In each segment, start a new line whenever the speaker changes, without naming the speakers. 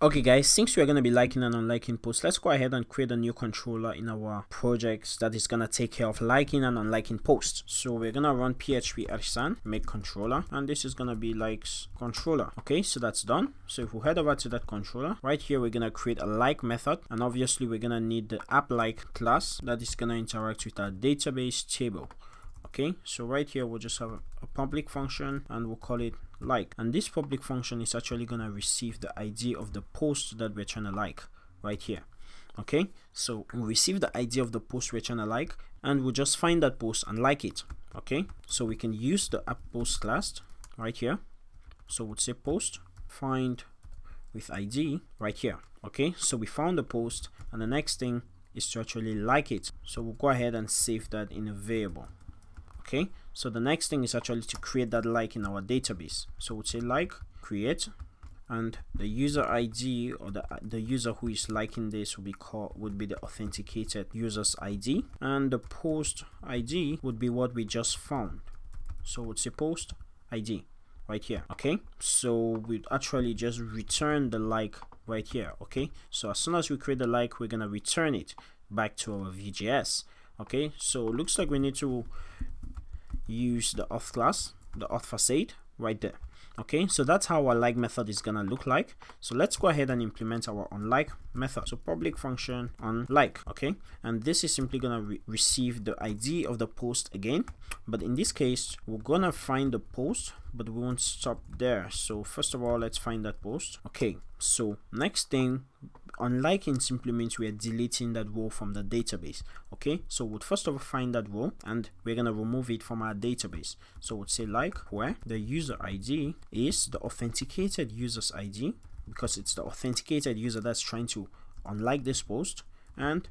Okay guys, since we're going to be liking and unliking posts, let's go ahead and create a new controller in our projects that is going to take care of liking and unliking posts. So we're going to run php artisan, make controller, and this is going to be likes controller. Okay, so that's done. So if we head over to that controller, right here we're going to create a like method, and obviously we're going to need the app like class that is going to interact with our database table okay? So right here we'll just have a, public function and we'll call it like. And this public function is actually going to receive the id of the post that we're trying to like right here okay? So we receive the id of the post we're trying to like and we'll just find that post and like it okay? So we can use the app post class right here. So we'll say post find with id right here okay? So we found the post and the next thing is to actually like it. So we'll go ahead and save that in a variable okay so the next thing is actually to create that like in our database. So we'll say like create and the user id or the the user who is liking this will be called would be the authenticated user's id and the post id would be what we just found. So we'll say post id right here okay? So we actually just return the like right here okay? So as soon as we create the like we're gonna return it back to our Vuejs okay? So looks like we need to use the auth class, the auth facade right there. Okay, so that's how our like method is gonna look like. So let's go ahead and implement our unlike method. So public function unlike, okay, and this is simply gonna re receive the ID of the post again. But in this case, we're gonna find the post, but we won't stop there. So first of all, let's find that post. Okay, so next thing unliking simply means we are deleting that row from the database okay? So we'll first of all find that row and we're going to remove it from our database. So we'll say like where the user id is the authenticated user's id because it's the authenticated user that's trying to unlike this post and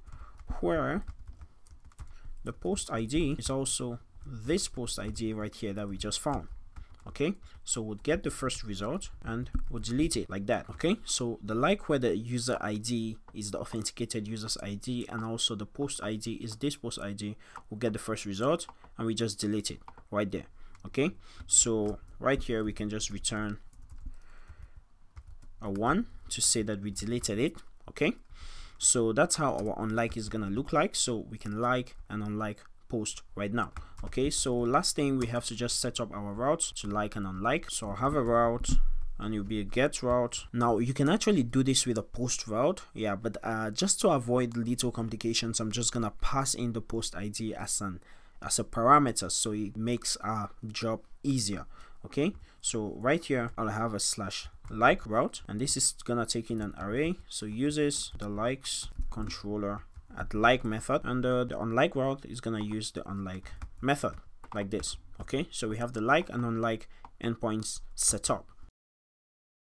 where the post id is also this post id right here that we just found okay? So we'll get the first result and we'll delete it like that okay? So the like where the user id is the authenticated user's id and also the post id is this post id we'll get the first result and we just delete it right there okay? So right here we can just return a one to say that we deleted it okay? So that's how our unlike is gonna look like. So we can like and unlike post right now. Okay so last thing we have to just set up our routes to like and unlike. So i have a route and it'll be a get route. Now you can actually do this with a post route. Yeah but uh, just to avoid little complications i'm just gonna pass in the post id as an as a parameter so it makes our job easier. Okay so right here i'll have a slash like route. And this is gonna take in an array. So uses the likes controller at like method and uh, the unlike route is gonna use the unlike method like this okay? So we have the like and unlike endpoints set up